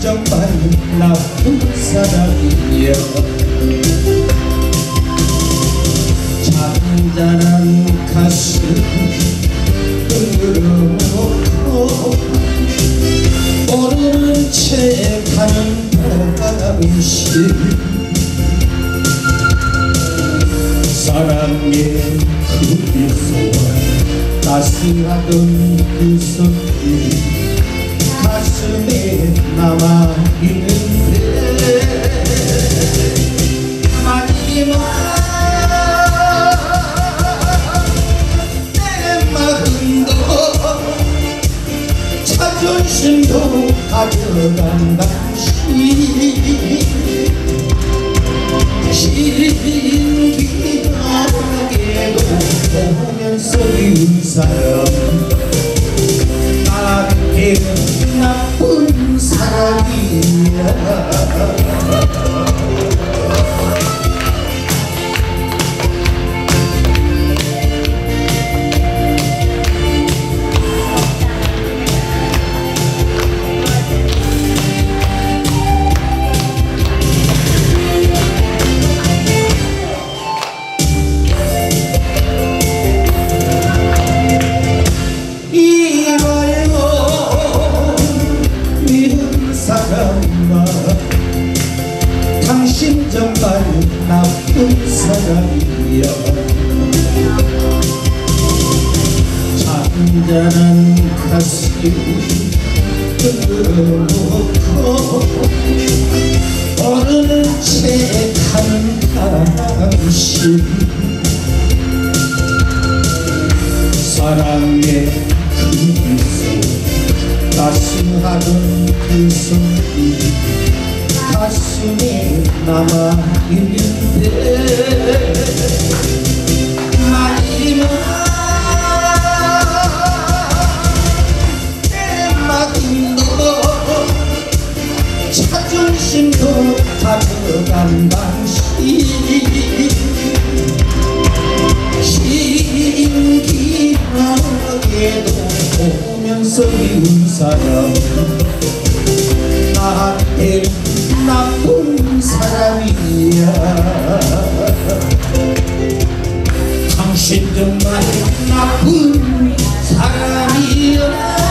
정말 나쁜 사람이야 잔잔한 가슴 끌어놓고 모르는 채 가는 당신 사랑의 그 미소와 따스하던 그 손길 가슴에 남아있는데 마지막 내 마음도 자존심도 가져간 당신 신기하게도 보면서 미운 사람 사 당신 정말 나쁜 사람이야 잔잔한 가슴 끌어놓고 모르는 채 가는 당신 사랑의 그 미소 따스하던 그 손길 가슴에 남아있는데 마지막 내 마음도 자존심도 가져간 당신 신기하게도 보면서 미운 사람 나한테 당신 정말 나쁜 사람이야